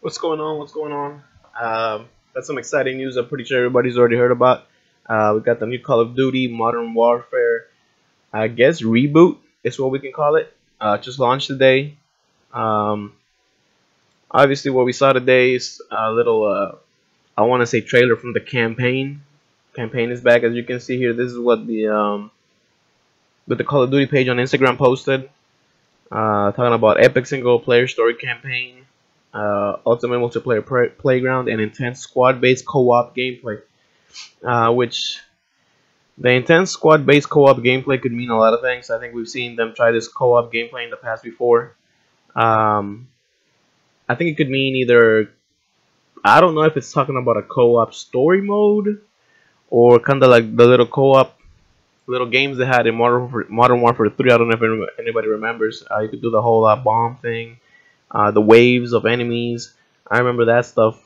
What's going on? What's going on? Um, got some exciting news. I'm pretty sure everybody's already heard about. Uh, we got the new Call of Duty Modern Warfare. I guess reboot is what we can call it. Uh, just launched today. Um, obviously, what we saw today is a little. Uh, I want to say trailer from the campaign. Campaign is back, as you can see here. This is what the um, the Call of Duty page on Instagram posted. Uh, talking about epic single player story campaign, uh, ultimate multiplayer playground, and intense squad based co op gameplay. Uh, which the intense squad based co op gameplay could mean a lot of things. I think we've seen them try this co op gameplay in the past before. Um, I think it could mean either. I don't know if it's talking about a co op story mode or kind of like the little co op little games they had in Modern Warfare, Modern Warfare 3. I don't know if anybody remembers. Uh, you could do the whole uh, bomb thing, uh, the waves of enemies. I remember that stuff.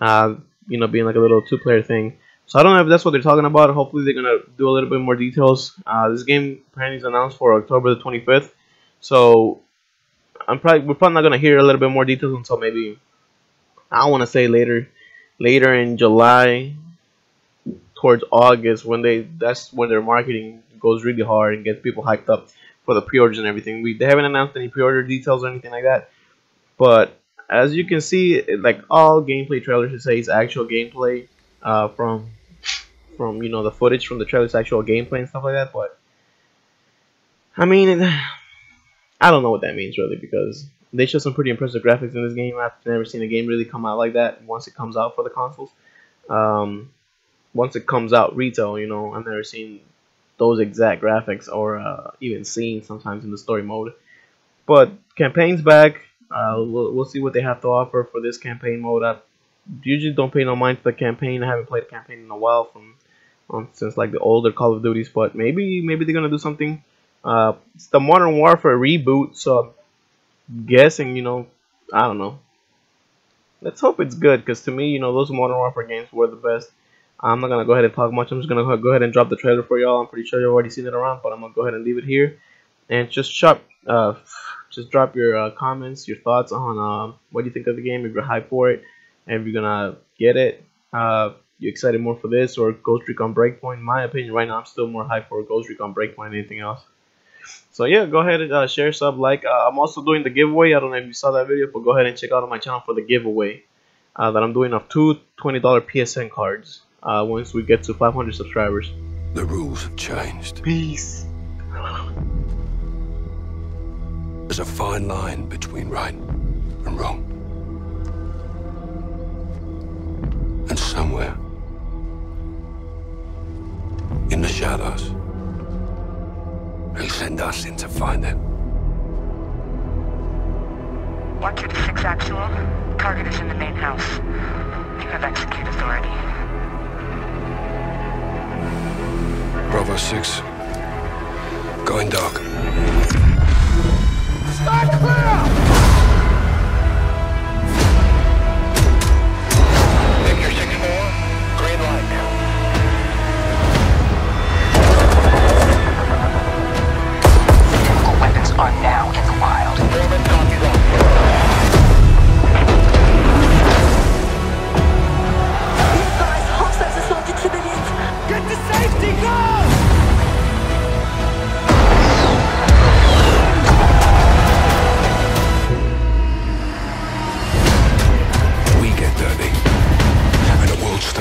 Uh, you know, being like a little two-player thing. So I don't know if that's what they're talking about. Hopefully they're gonna do a little bit more details. Uh, this game apparently is announced for October the 25th. So I'm probably we're probably not gonna hear a little bit more details until maybe I want to say later, later in July, towards August when they that's when their marketing goes really hard and gets people hyped up for the pre-orders and everything. We they haven't announced any pre-order details or anything like that, but as you can see, like all gameplay trailers say it's actual gameplay uh, from from you know the footage from the trailers, actual gameplay and stuff like that. But I mean, I don't know what that means really because they show some pretty impressive graphics in this game. I've never seen a game really come out like that once it comes out for the consoles. Um, once it comes out retail, you know, I've never seen those exact graphics or uh, even seen sometimes in the story mode. But campaign's back. Uh, we'll, we'll see what they have to offer for this campaign mode. I usually don't pay no mind to the campaign. I haven't played the campaign in a while from um, since like the older Call of Duties, but maybe maybe they're gonna do something. Uh, it's the Modern Warfare reboot, so I'm guessing you know I don't know. Let's hope it's good, because to me, you know, those Modern Warfare games were the best. I'm not gonna go ahead and talk much. I'm just gonna go ahead and drop the trailer for y'all. I'm pretty sure you've already seen it around, but I'm gonna go ahead and leave it here, and just drop, uh, just drop your uh, comments, your thoughts on uh, what do you think of the game. If you're hyped for it, and if you're gonna get it, uh, you excited more for this or Ghost Recon Breakpoint? In my opinion, right now I'm still more hyped for Ghost Recon Breakpoint than anything else. So yeah, go ahead and uh, share, sub, like. Uh, I'm also doing the giveaway. I don't know if you saw that video, but go ahead and check out on my channel for the giveaway uh, that I'm doing of two $20 PSN cards uh, once we get to 500 subscribers. The rules have changed. Peace. There's a fine line between right and wrong. And somewhere in the shadows, they send us in to find it. 126 actual. Target is in the main house. You have execute authority. Bravo 6. Going dark.